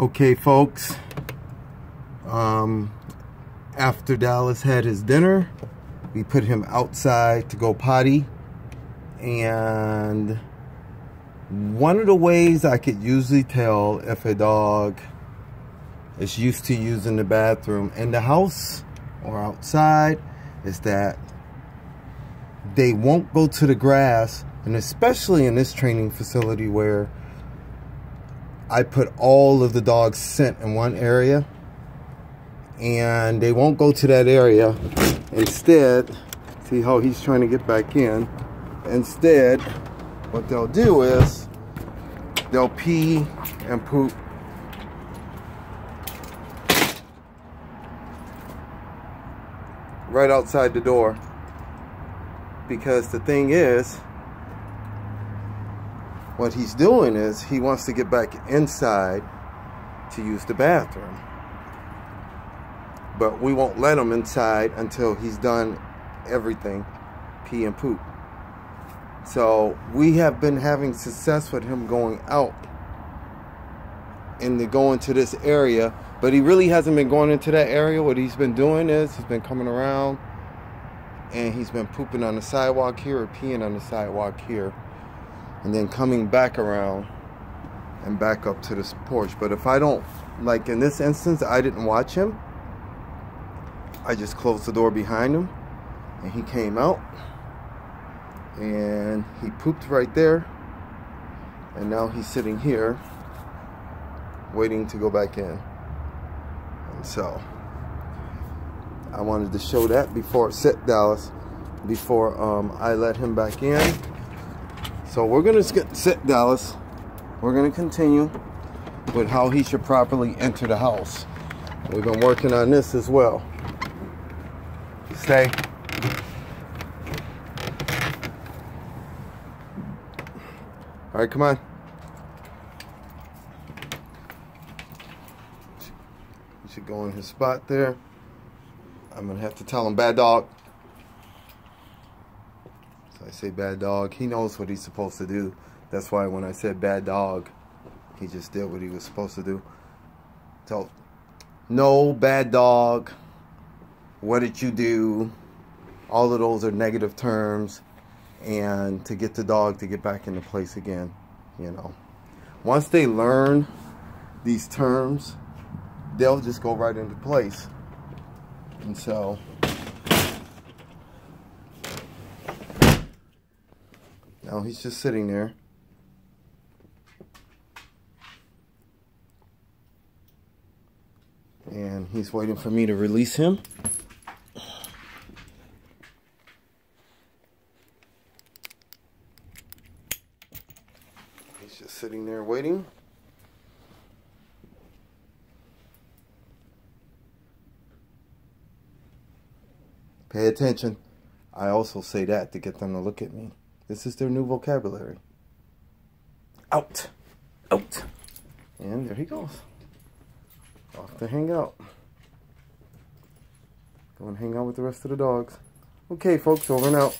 Okay, folks. Um, after Dallas had his dinner, we put him outside to go potty. And one of the ways I could usually tell if a dog is used to using the bathroom in the house or outside is that they won't go to the grass and especially in this training facility where I put all of the dog's scent in one area and they won't go to that area. Instead see how he's trying to get back in. Instead what they'll do is they'll pee and poop. Right outside the door. Because the thing is what he's doing is he wants to get back inside to use the bathroom but we won't let him inside until he's done everything pee and poop so we have been having success with him going out and the going to this area but he really hasn't been going into that area. What he's been doing is he's been coming around and he's been pooping on the sidewalk here or peeing on the sidewalk here. And then coming back around and back up to this porch. But if I don't, like in this instance, I didn't watch him. I just closed the door behind him and he came out and he pooped right there. And now he's sitting here waiting to go back in. And So I wanted to show that before set Dallas before um, I let him back in. So we're gonna sit Dallas. We're gonna continue with how he should properly enter the house. We've been working on this as well. Stay. All right, come on. He should go in his spot there. I'm going to have to tell him bad dog. I say bad dog. He knows what he's supposed to do. That's why when I said bad dog, he just did what he was supposed to do. So, no, bad dog. What did you do? All of those are negative terms. And to get the dog to get back into place again, you know. Once they learn these terms, they'll just go right into place. And so now he's just sitting there. And he's waiting for me to release him. He's just sitting there waiting. Pay attention. I also say that to get them to look at me. This is their new vocabulary. Out. Out. And there he goes. Off to hang out. Go and hang out with the rest of the dogs. Okay, folks, over and out.